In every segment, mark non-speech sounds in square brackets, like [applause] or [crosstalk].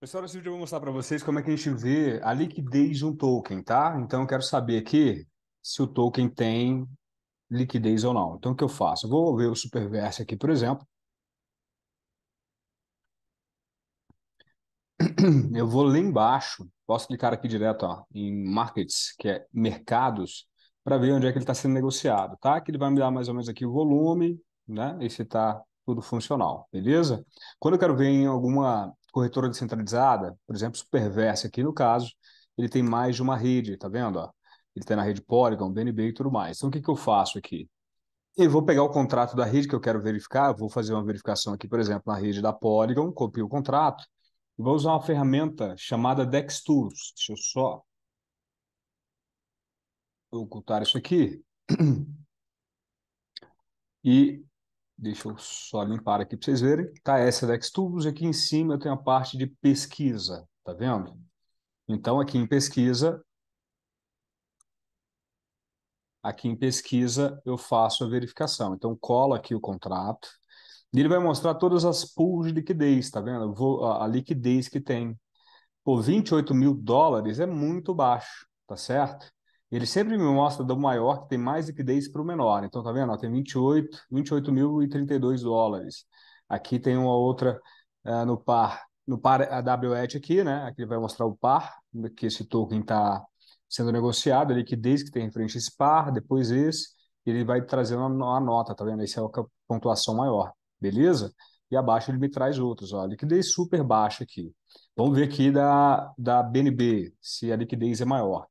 Pessoal, nesse vídeo eu vou mostrar para vocês como é que a gente vê a liquidez de um token, tá? Então eu quero saber aqui se o token tem liquidez ou não. Então o que eu faço? Eu vou ver o Superverse aqui, por exemplo. Eu vou lá embaixo, posso clicar aqui direto ó, em Markets, que é Mercados, para ver onde é que ele está sendo negociado, tá? Que ele vai me dar mais ou menos aqui o volume, né? E se está tudo funcional, beleza? Quando eu quero ver em alguma corretora descentralizada, por exemplo, Superverse aqui no caso, ele tem mais de uma rede, tá vendo? Ele tem na rede Polygon, BNB e tudo mais. Então, o que, eu faço aqui? Eu vou pegar o contrato da rede que eu quero verificar, vou fazer uma verificação aqui, por exemplo, na rede da Polygon, copio o contrato, e vou usar uma ferramenta chamada Dex Tools. Deixa eu só ocultar isso aqui. [clears throat] E Deixa eu só limpar aqui para vocês verem. Tá essa Dex Tools, aqui em cima eu tenho a parte de pesquisa, tá vendo? Então, aqui em pesquisa, aqui em pesquisa eu faço a verificação. Então, colo aqui o contrato, e ele vai mostrar todas as pools de liquidez, tá vendo? Vou, a, a liquidez que tem. Por 28 mil dólares é muito baixo, tá certo? Ele sempre me mostra do maior que tem mais liquidez para o menor. Então, tá vendo? tem 28, 28.032 dólares. Aqui tem uma outra uh, no par, no par AWET aqui, né? Aqui ele vai mostrar o par, que esse token está sendo negociado, a liquidez que tem em frente a esse par, depois esse, ele vai trazendo uma nota, tá vendo? Esse é a pontuação maior, beleza? E abaixo ele me traz outros, ó, liquidez super baixa aqui. Vamos ver aqui da, da BNB, se a liquidez é maior.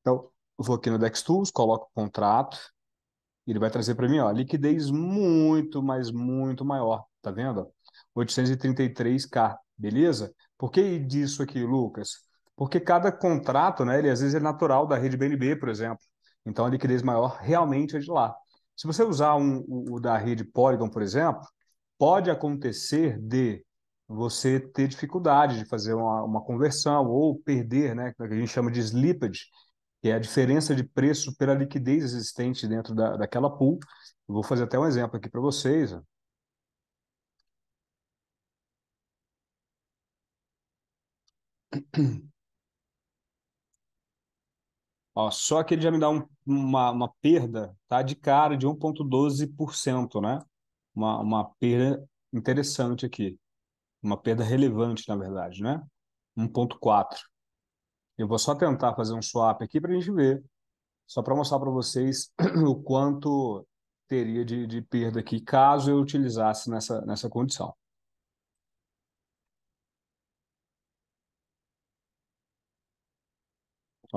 Então, vou aqui no DexTools, coloco o contrato, e ele vai trazer para mim, ó, liquidez muito, mas muito maior, tá vendo? 833k, beleza? Por que disso aqui, Lucas? Porque cada contrato, né, ele às vezes é natural da rede BNB, por exemplo. Então a liquidez maior realmente é de lá. Se você usar um, o, o da rede Polygon, por exemplo, pode acontecer de você ter dificuldade de fazer uma, uma conversão ou perder, né, que a gente chama de slippage, que é a diferença de preço pela liquidez existente dentro da, daquela pool. Eu vou fazer até um exemplo aqui para vocês. Ó. Só que ele já me dá um, uma, uma perda tá, de cara de 1,12%, né? Uma, uma perda interessante aqui. Uma perda relevante, na verdade, né? 1,4%. Eu vou só tentar fazer um swap aqui para a gente ver, só para mostrar para vocês [clears throat] o quanto teria de, de perda aqui caso eu utilizasse nessa, nessa condição.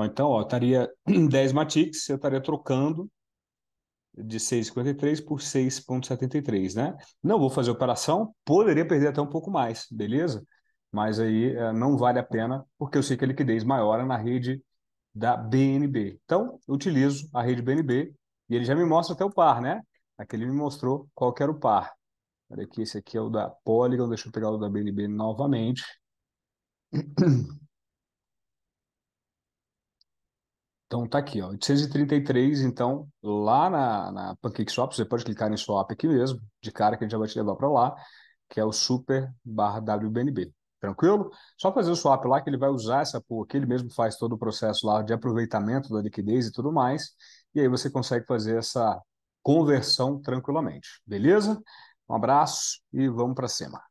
Então, ó, estaria [clears throat] 10 Matix, eu estaria trocando de 6,53 por 6,73, né? Não vou fazer operação, poderia perder até um pouco mais, beleza? Mas aí é, não vale a pena, porque eu sei que a liquidez maior é na rede da BNB. Então, eu utilizo a rede BNB e ele já me mostra até o par, né? Aqui ele me mostrou qual que era o par. Olha aqui, esse aqui é o da Polygon, deixa eu pegar o da BNB novamente. [clears throat] Então tá aqui, ó, 833, então lá na, na PancakeSwap, você pode clicar em swap aqui mesmo, de cara que a gente já vai te levar para lá, que é o super barra WBNB. Tranquilo? Só fazer o swap lá que ele vai usar essa pool aqui, ele mesmo faz todo o processo lá de aproveitamento da liquidez e tudo mais, e aí você consegue fazer essa conversão tranquilamente. Beleza? Um abraço e vamos para cima.